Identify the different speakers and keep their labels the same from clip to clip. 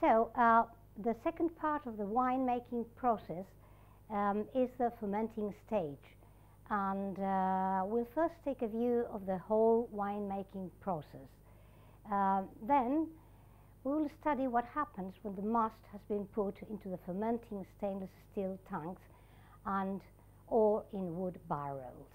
Speaker 1: So, uh, the second part of the winemaking process um, is the fermenting stage. And uh, we'll first take a view of the whole winemaking process. Uh, then we will study what happens when the must has been put into the fermenting stainless steel tanks and or in wood barrels.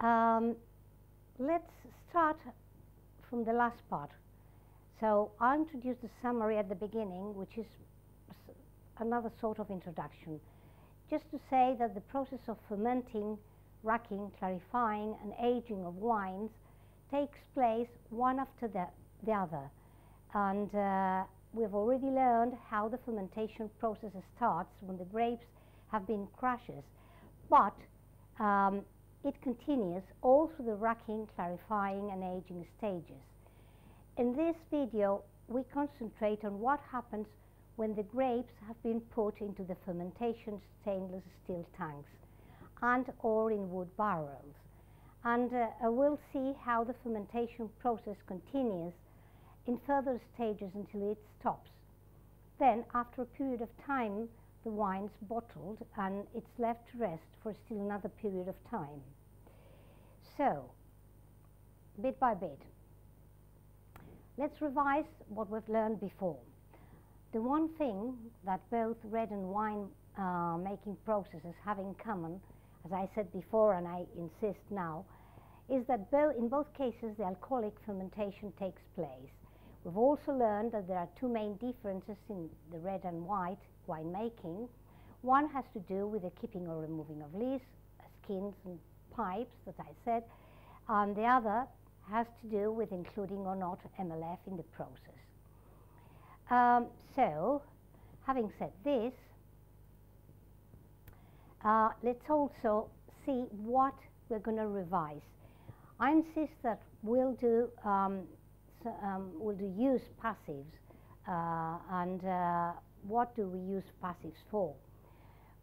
Speaker 1: Um, let's start from the last part. So I'll introduce the summary at the beginning, which is another sort of introduction. Just to say that the process of fermenting, racking, clarifying and aging of wines takes place one after the, the other. And uh, we've already learned how the fermentation process starts when the grapes have been crushed. But um, it continues all through the racking, clarifying and aging stages. In this video, we concentrate on what happens when the grapes have been put into the fermentation stainless steel tanks and or in wood barrels. And uh, we'll see how the fermentation process continues in further stages until it stops. Then, after a period of time, the wine's bottled and it's left to rest for still another period of time. So, bit by bit, let's revise what we've learned before. The one thing that both red and wine uh, making processes have in common, as I said before and I insist now, is that bo in both cases the alcoholic fermentation takes place. We've also learned that there are two main differences in the red and white winemaking. One has to do with the keeping or removing of leaves, skins and pipes that I said, and the other has to do with including or not MLF in the process. Um, so, having said this, uh, let's also see what we're going to revise. I insist that we'll do um, so, um, we'll do use passives, uh, and uh, what do we use passives for?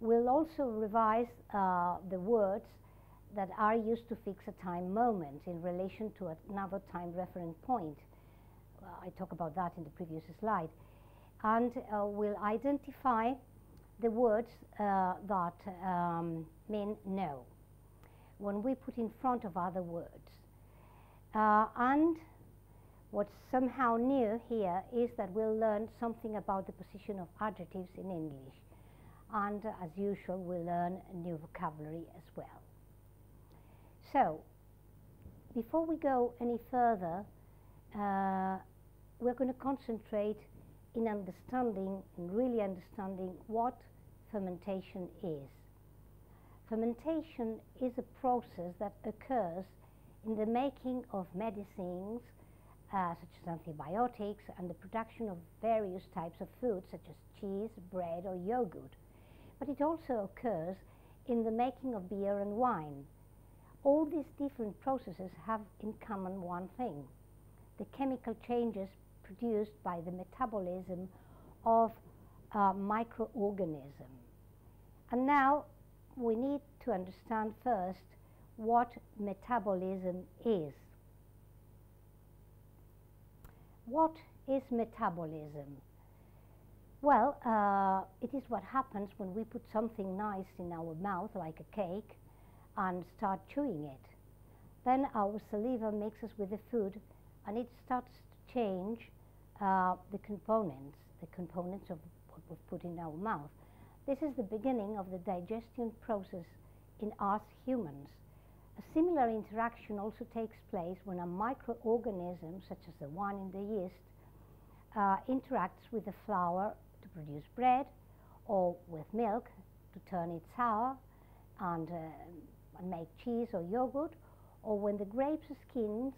Speaker 1: We'll also revise uh, the words that are used to fix a time moment in relation to another time reference point. I talk about that in the previous slide. And uh, we'll identify the words uh, that um, mean no when we put in front of other words. Uh, and what's somehow new here is that we'll learn something about the position of adjectives in English. And uh, as usual, we'll learn new vocabulary as well. So, before we go any further, uh, we're going to concentrate in understanding and really understanding what fermentation is. Fermentation is a process that occurs in the making of medicines uh, such as antibiotics and the production of various types of foods such as cheese, bread or yogurt. But it also occurs in the making of beer and wine. All these different processes have in common one thing, the chemical changes produced by the metabolism of a microorganism. And now we need to understand first what metabolism is. What is metabolism? Well, uh, it is what happens when we put something nice in our mouth, like a cake, and start chewing it. Then our saliva mixes with the food and it starts to change uh, the components, the components of what we've put in our mouth. This is the beginning of the digestion process in us humans. A similar interaction also takes place when a microorganism, such as the one in the yeast, uh, interacts with the flour to produce bread or with milk to turn it sour and, uh, make cheese or yogurt, or when the grape's skins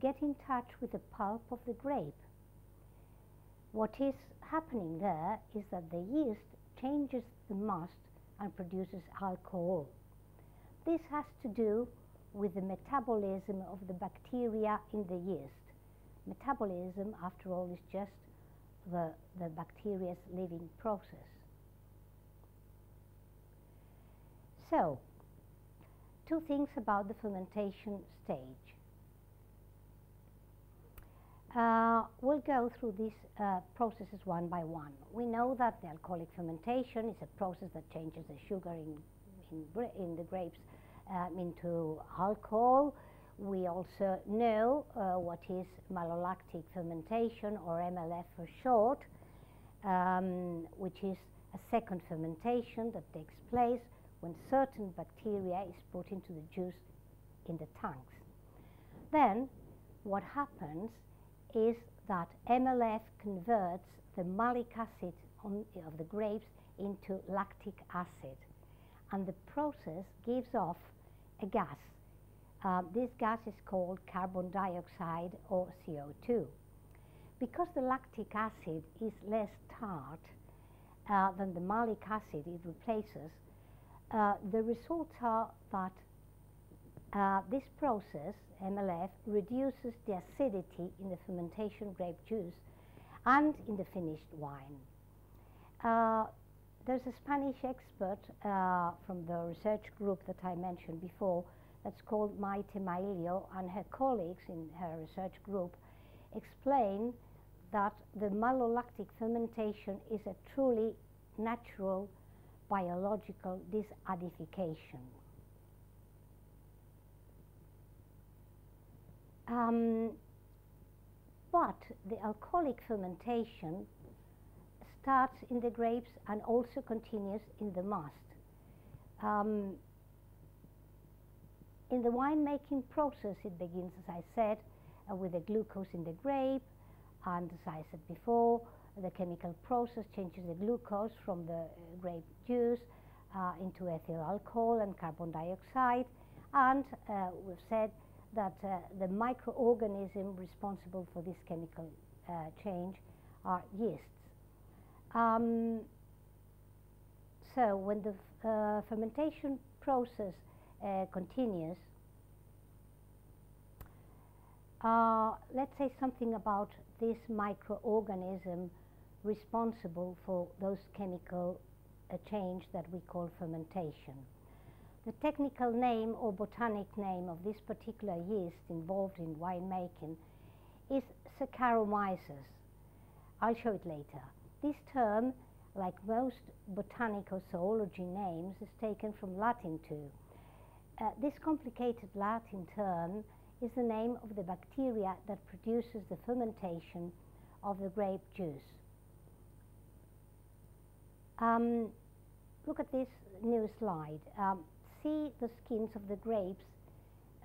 Speaker 1: get in touch with the pulp of the grape. What is happening there is that the yeast changes the must and produces alcohol. This has to do with the metabolism of the bacteria in the yeast. Metabolism, after all, is just the, the bacteria's living process. So, two things about the fermentation stage. Uh, we'll go through these uh, processes one by one. We know that the alcoholic fermentation is a process that changes the sugar in, in, in the grapes um, into alcohol. We also know uh, what is malolactic fermentation, or MLF for short, um, which is a second fermentation that takes place when certain bacteria is put into the juice in the tanks. Then what happens is that MLF converts the malic acid on, of the grapes into lactic acid. And the process gives off a gas. Uh, this gas is called carbon dioxide or CO2. Because the lactic acid is less tart uh, than the malic acid it replaces, uh, the results are that uh, this process, MLF, reduces the acidity in the fermentation grape juice and in the finished wine. Uh, there's a Spanish expert uh, from the research group that I mentioned before that's called Maite Maillo and her colleagues in her research group explain that the malolactic fermentation is a truly natural biological deacidification. Um, but the alcoholic fermentation starts in the grapes and also continues in the must. Um, in the winemaking process, it begins, as I said, uh, with the glucose in the grape, and as I said before, the chemical process changes the glucose from the uh, grape juice uh, into ethyl alcohol and carbon dioxide, and uh, we've said that uh, the microorganism responsible for this chemical uh, change are yeasts. Um, so when the uh, fermentation process continues, let's say something about this microorganism responsible for those chemical uh, change that we call fermentation. The technical name or botanic name of this particular yeast involved in winemaking is Saccharomyces. I'll show it later. This term, like most botanic or zoology names, is taken from Latin too. Uh, this complicated Latin term is the name of the bacteria that produces the fermentation of the grape juice. Um, look at this new slide. Um, see the skins of the grapes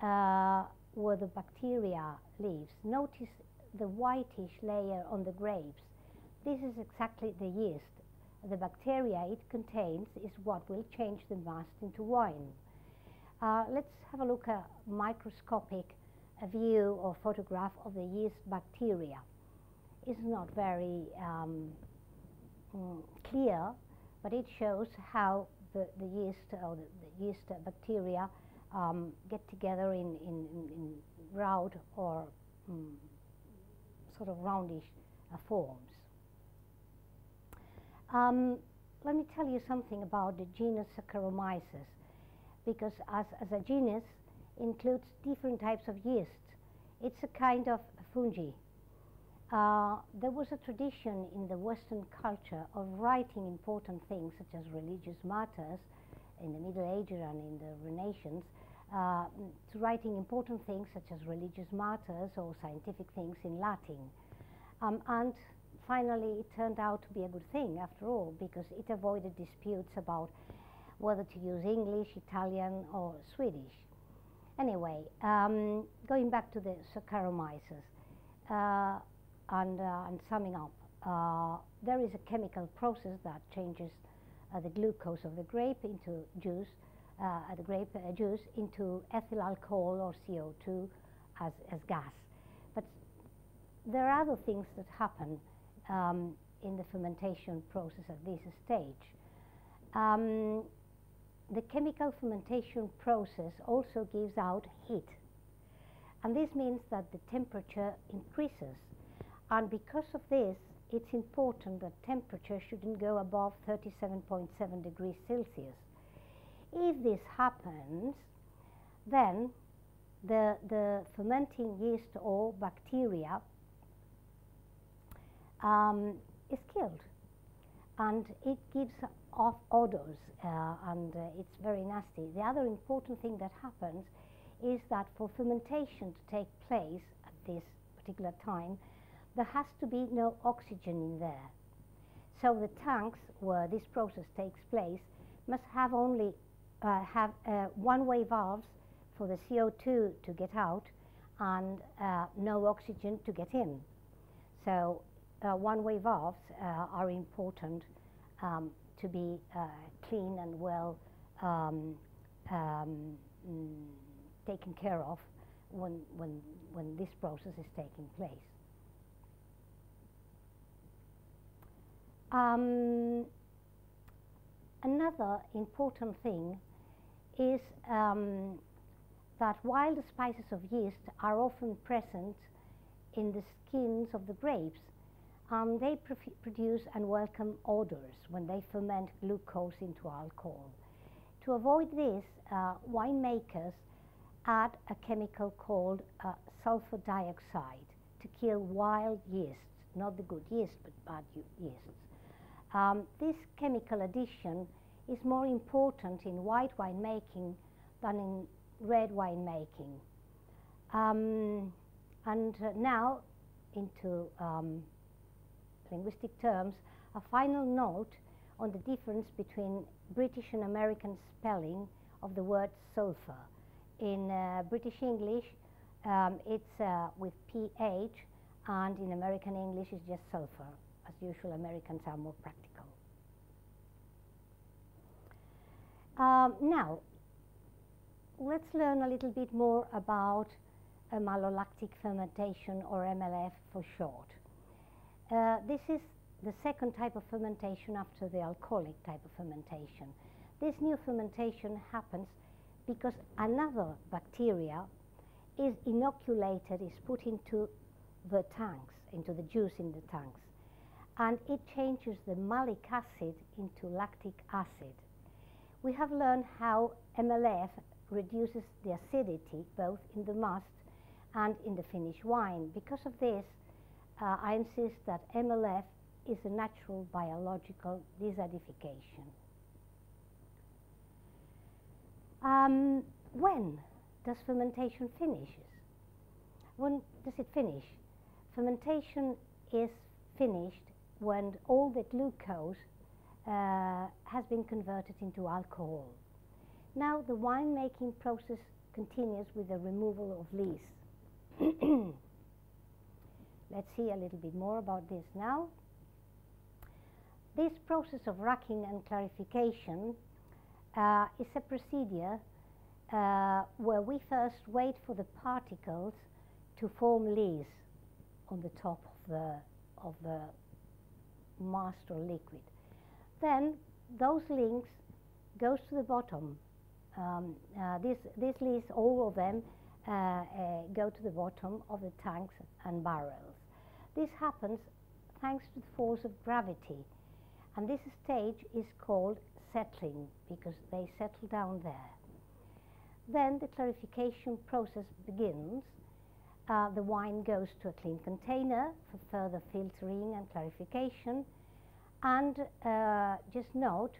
Speaker 1: uh, where the bacteria lives. Notice the whitish layer on the grapes. This is exactly the yeast. The bacteria it contains is what will change the must into wine. Uh, let's have a look at a microscopic a view or photograph of the yeast bacteria. It's not very um, mm, clear, but it shows how the, the yeast or the, the yeast bacteria um, get together in, in, in round or um, sort of roundish uh, forms. Um, let me tell you something about the genus Saccharomyces, because as, as a genus includes different types of yeast. It's a kind of fungi. Uh, there was a tradition in the Western culture of writing important things such as religious matters in the Middle Ages and in the Renaissance, uh, to writing important things such as religious matters or scientific things in Latin. Um, and finally, it turned out to be a good thing after all because it avoided disputes about whether to use English, Italian, or Swedish. Anyway, um, going back to the Saccharomyces, uh, and, uh, and summing up, uh, there is a chemical process that changes uh, the glucose of the grape into juice, the grape juice into ethyl alcohol or CO2 as, as gas. But there are other things that happen um, in the fermentation process at this stage. Um, the chemical fermentation process also gives out heat. And this means that the temperature increases and because of this, it's important that temperature shouldn't go above 37.7 degrees Celsius. If this happens, then the, the fermenting yeast or bacteria um, is killed and it gives off odors uh, and uh, it's very nasty. The other important thing that happens is that for fermentation to take place at this particular time, there has to be no oxygen in there. So the tanks where this process takes place must have only uh, have uh, one-way valves for the CO2 to get out and uh, no oxygen to get in. So uh, one-way valves uh, are important um, to be uh, clean and well um, um, mm, taken care of when, when, when this process is taking place. Um, another important thing is um, that while the species of yeast are often present in the skins of the grapes, um, they produce unwelcome odors when they ferment glucose into alcohol. To avoid this, uh, winemakers add a chemical called uh, sulfur dioxide to kill wild yeasts, not the good yeast, but bad yeasts. Um, this chemical addition is more important in white wine making than in red wine making. Um, and uh, now into um, linguistic terms, a final note on the difference between British and American spelling of the word sulfur. In uh, British English, um, it's uh, with PH, and in American English, it's just sulfur. As usual, Americans are more practical. Um, now, let's learn a little bit more about malolactic fermentation, or MLF for short. Uh, this is the second type of fermentation after the alcoholic type of fermentation. This new fermentation happens because another bacteria is inoculated, is put into the tanks, into the juice in the tanks, and it changes the malic acid into lactic acid. We have learned how MLF reduces the acidity both in the must and in the finished wine. Because of this, uh, I insist that MLF is a natural biological deacidification. Um, when does fermentation finish? When does it finish? Fermentation is finished when all the glucose uh, has been converted into alcohol. Now the winemaking process continues with the removal of lees. Let's see a little bit more about this now. This process of racking and clarification uh, is a procedure uh, where we first wait for the particles to form lees on the top of the, of the master liquid. Then those links goes to the bottom. Um, uh, this, these lees, all of them, uh, uh, go to the bottom of the tanks and barrels. This happens thanks to the force of gravity. And this stage is called settling because they settle down there. Then the clarification process begins. Uh, the wine goes to a clean container for further filtering and clarification. And uh, just note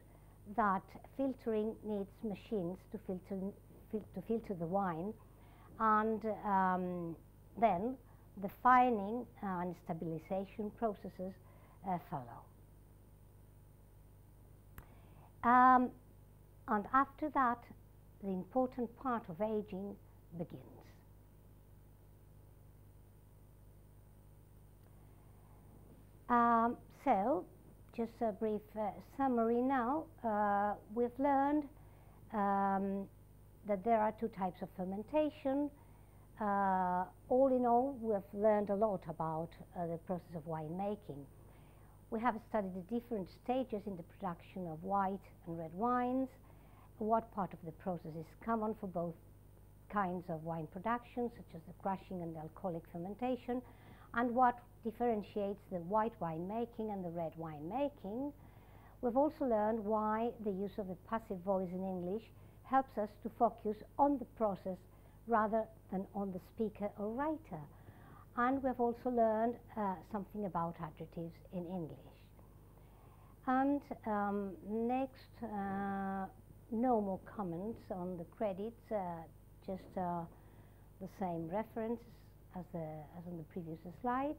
Speaker 1: that filtering needs machines to filter, fil to filter the wine. And um, then the fining and stabilization processes uh, follow. Um, and after that, the important part of aging begins. Um, so, just a brief uh, summary now. Uh, we've learned um, that there are two types of fermentation uh, all in all, we have learned a lot about uh, the process of winemaking. We have studied the different stages in the production of white and red wines, what part of the process is common for both kinds of wine production, such as the crushing and the alcoholic fermentation, and what differentiates the white wine making and the red wine making. We've also learned why the use of the passive voice in English helps us to focus on the process rather than on the speaker or writer. And we've also learned uh, something about adjectives in English. And um, next, uh, no more comments on the credits, uh, just uh, the same reference as, the, as on the previous slides.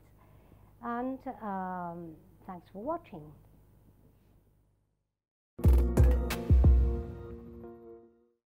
Speaker 1: And um, thanks for watching.